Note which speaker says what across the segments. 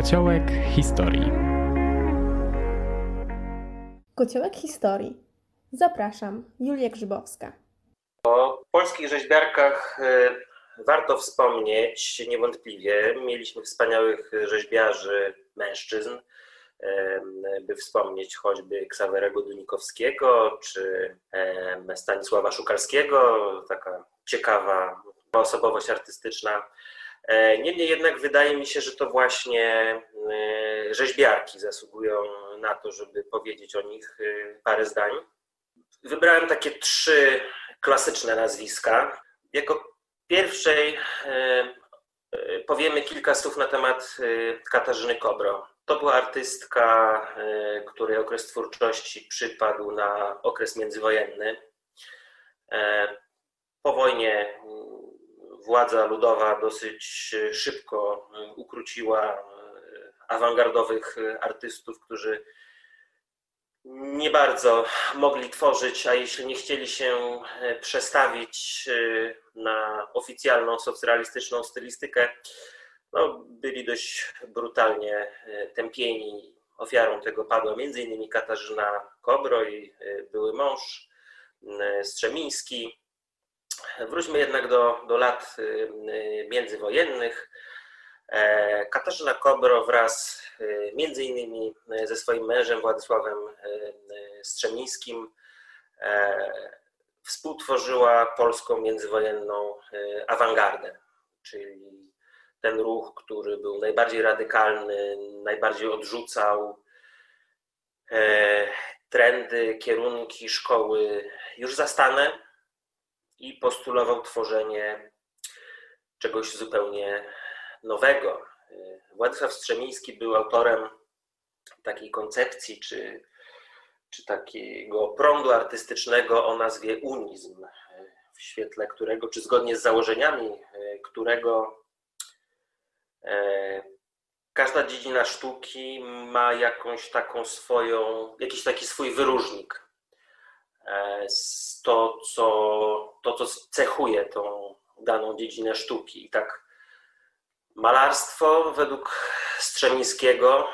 Speaker 1: Kociołek historii.
Speaker 2: Kociołek historii. Zapraszam, Julia Grzybowska.
Speaker 3: O polskich rzeźbiarkach e, warto wspomnieć niewątpliwie. Mieliśmy wspaniałych rzeźbiarzy mężczyzn, e, by wspomnieć choćby Ksawerego Dunikowskiego czy e, Stanisława Szukalskiego, taka ciekawa osobowość artystyczna. Niemniej jednak wydaje mi się, że to właśnie rzeźbiarki zasługują na to, żeby powiedzieć o nich parę zdań. Wybrałem takie trzy klasyczne nazwiska. Jako pierwszej e, e, powiemy kilka słów na temat e, Katarzyny Kobro. To była artystka, której okres twórczości przypadł na okres międzywojenny. Po wojnie władza ludowa dosyć szybko ukróciła awangardowych artystów, którzy nie bardzo mogli tworzyć, a jeśli nie chcieli się e, przestawić e, na oficjalną socrealistyczną stylistykę, no, byli dość brutalnie e, tępieni. Ofiarą tego padła m.in. Katarzyna Kobro i były mąż Strzemiński. Wróćmy jednak do, do lat międzywojennych. E, Katarzyna Kobro wraz e, między innymi e, ze swoim mężem Władysławem Strzemińskim współtworzyła polską międzywojenną awangardę, czyli ten ruch, który był najbardziej radykalny, najbardziej odrzucał trendy, kierunki, szkoły już zastane i postulował tworzenie czegoś zupełnie nowego. Władysław Strzemiński był autorem takiej koncepcji, czy, czy takiego prądu artystycznego o nazwie unizm, w świetle którego, czy zgodnie z założeniami którego e, każda dziedzina sztuki ma jakąś taką swoją, jakiś taki swój wyróżnik. E, to, co, to, co cechuje tą daną dziedzinę sztuki. I tak Malarstwo według Strzemińskiego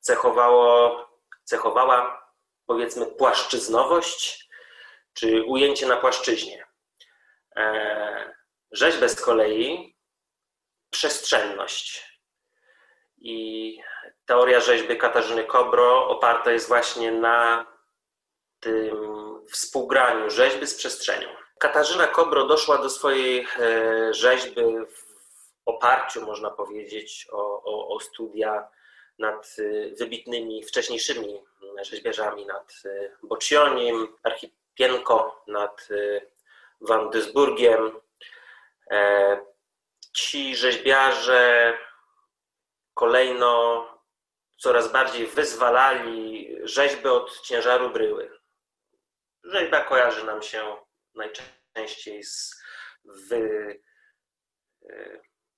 Speaker 3: cechowało, cechowała powiedzmy płaszczyznowość czy ujęcie na płaszczyźnie. E, rzeźbę z kolei przestrzenność. I teoria rzeźby Katarzyny Kobro oparta jest właśnie na tym współgraniu rzeźby z przestrzenią. Katarzyna Kobro doszła do swojej e, rzeźby w oparciu, można powiedzieć, o, o, o studia nad y, wybitnymi wcześniejszymi rzeźbiarzami, nad y, Boccionim, Archipienko, nad. E, ci rzeźbiarze kolejno coraz bardziej wyzwalali rzeźbę od ciężaru bryły. Rzeźba kojarzy nam się najczęściej z wy,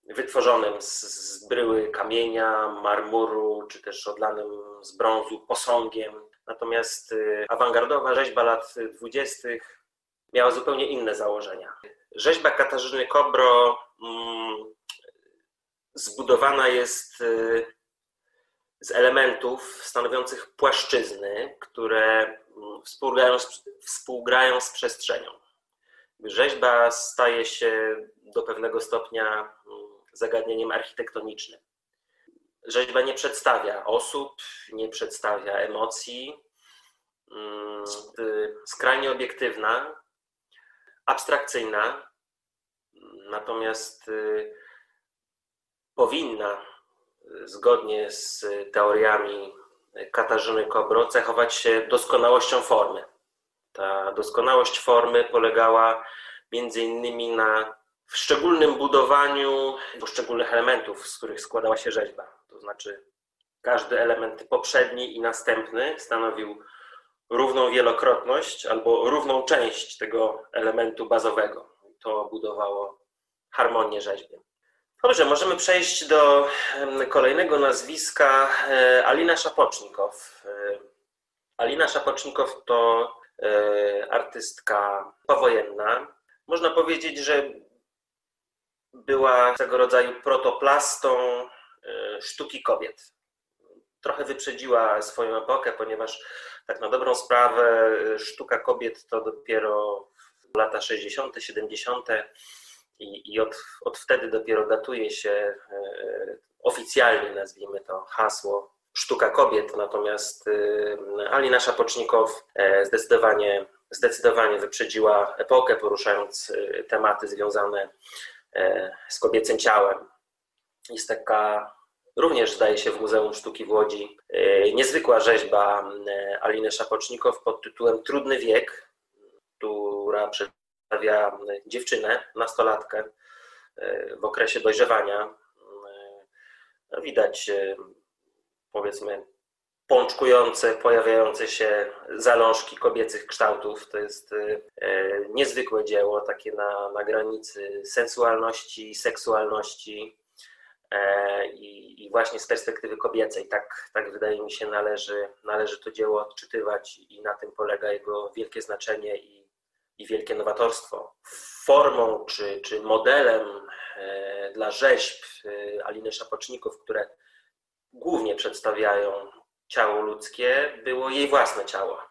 Speaker 3: wytworzonym z, z bryły kamienia, marmuru, czy też odlanym z brązu posągiem. Natomiast y, awangardowa rzeźba lat dwudziestych miała zupełnie inne założenia. Rzeźba Katarzyny Kobro mm, zbudowana jest y, z elementów stanowiących płaszczyzny, które mm, współgrają z, współgrają z przestrzenią. Rzeźba staje się do pewnego stopnia mm, zagadnieniem architektonicznym. Rzeźba nie przedstawia osób, nie przedstawia emocji, mm, skrajnie obiektywna, abstrakcyjna, natomiast y, powinna, zgodnie z teoriami Katarzyny Kobro, cechować się doskonałością formy. Ta doskonałość formy polegała między innymi na szczególnym budowaniu poszczególnych elementów, z których składała się rzeźba. To znaczy, każdy element poprzedni i następny stanowił równą wielokrotność albo równą część tego elementu bazowego. To budowało harmonię rzeźby. Dobrze, możemy przejść do kolejnego nazwiska e, Alina Szapocznikow. E, Alina Szapocznikow to e, artystka powojenna. Można powiedzieć, że była tego rodzaju protoplastą sztuki kobiet. Trochę wyprzedziła swoją epokę, ponieważ tak na dobrą sprawę sztuka kobiet to dopiero lata 60., 70. i, i od, od wtedy dopiero datuje się oficjalnie, nazwijmy to, hasło sztuka kobiet, natomiast Alina Szapocznikow zdecydowanie zdecydowanie wyprzedziła epokę, poruszając tematy związane e, z kobiecym ciałem. Jest taka, również zdaje się w Muzeum Sztuki w Łodzi, e, niezwykła rzeźba e, Aliny Szapocznikow pod tytułem Trudny wiek, która przedstawia dziewczynę, nastolatkę w okresie dojrzewania. No, widać powiedzmy pączkujące, pojawiające się zalążki kobiecych kształtów. To jest e, niezwykłe dzieło, takie na, na granicy sensualności seksualności. E, I, I, właśnie z perspektywy kobiecej, tak, tak wydaje mi się, należy, należy to dzieło odczytywać, i na tym polega jego wielkie znaczenie i, i wielkie nowatorstwo. Formą czy, czy modelem e, dla rzeźb Aliny Szapoczników, które głównie przedstawiają ciało ludzkie było jej własne ciało.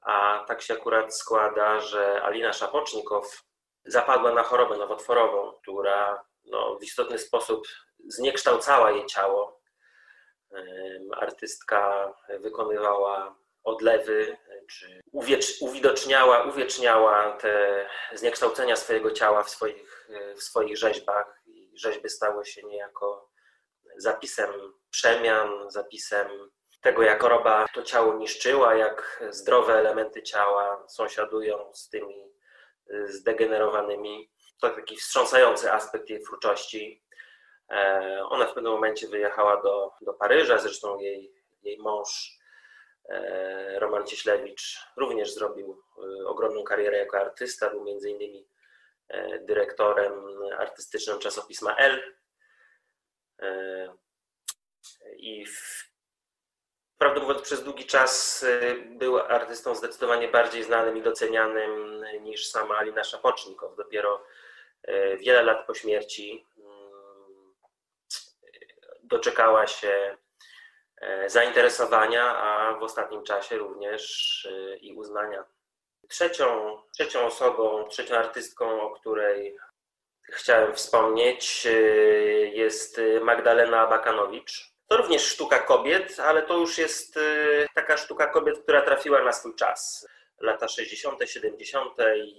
Speaker 3: A tak się akurat składa, że Alina Szapocznikow zapadła na chorobę nowotworową, która no, w istotny sposób zniekształcała jej ciało. Artystka wykonywała odlewy, czy uwidoczniała, uwieczniała te zniekształcenia swojego ciała w swoich, w swoich rzeźbach. I rzeźby stały się niejako zapisem przemian, zapisem tego, jak choroba to ciało niszczyła, jak zdrowe elementy ciała sąsiadują z tymi y, zdegenerowanymi. To taki wstrząsający aspekt jej twórczości. E, ona w pewnym momencie wyjechała do, do Paryża, zresztą jej, jej mąż e, Roman Cieślewicz również zrobił y, ogromną karierę jako artysta, był między innymi e, dyrektorem artystycznym czasopisma L. I w przez długi czas był artystą zdecydowanie bardziej znanym i docenianym niż sama Alina Szapocznikow. Dopiero wiele lat po śmierci mm, doczekała się e, zainteresowania, a w ostatnim czasie również y, i uznania. Trzecią, trzecią osobą, trzecią artystką, o której chciałem wspomnieć, jest Magdalena Bakanowicz to również sztuka kobiet, ale to już jest taka sztuka kobiet, która trafiła na swój czas. Lata 60., 70.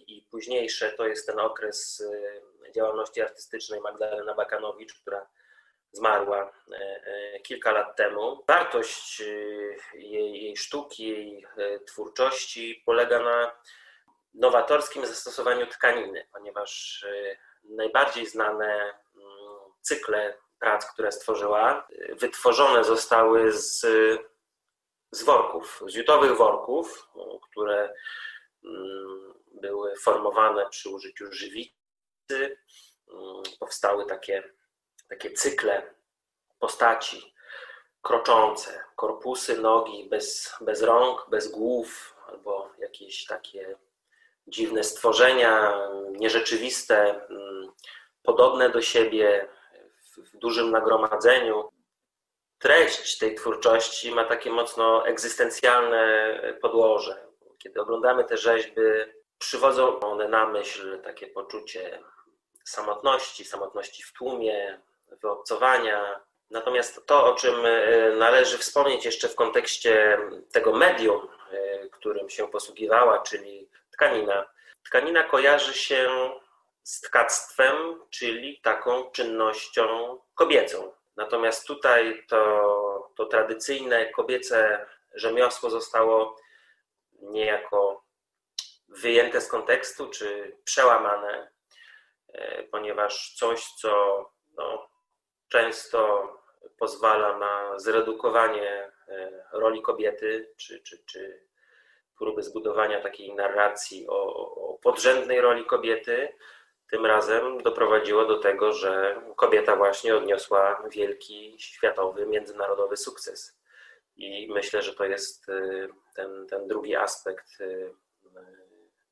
Speaker 3: i późniejsze to jest ten okres działalności artystycznej Magdalena Bakanowicz, która zmarła y, kilka lat temu. Wartość jej, jej sztuki, jej twórczości polega na nowatorskim zastosowaniu tkaniny, ponieważ najbardziej znane mm, cykle prac, które stworzyła, wytworzone zostały z, z worków, z jutowych worków, które mm, były formowane przy użyciu żywicy. Mm, powstały takie, takie cykle postaci kroczące, korpusy, nogi bez, bez rąk, bez głów, albo jakieś takie dziwne stworzenia, nierzeczywiste, mm, podobne do siebie, w dużym nagromadzeniu. Treść tej twórczości ma takie mocno egzystencjalne podłoże. Kiedy oglądamy te rzeźby, przywodzą one na myśl takie poczucie samotności, samotności w tłumie, wyobcowania. Natomiast to, o czym e, należy wspomnieć jeszcze w kontekście tego medium, e, którym się posługiwała, czyli tkanina. Tkanina kojarzy się z tkactwem, czyli taką czynnością kobiecą. Natomiast tutaj to, to tradycyjne kobiece rzemiosło zostało niejako wyjęte z kontekstu, czy przełamane, e, ponieważ coś, co no, często pozwala na zredukowanie e, roli kobiety, czy, czy, czy próby zbudowania takiej narracji o, o podrzędnej roli kobiety, tym razem doprowadziło do tego, że kobieta właśnie odniosła wielki światowy, międzynarodowy sukces. I myślę, że to jest y, ten, ten drugi aspekt, y,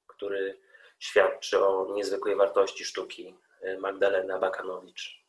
Speaker 3: który świadczy o niezwykłej wartości sztuki Magdalena Bakanowicz.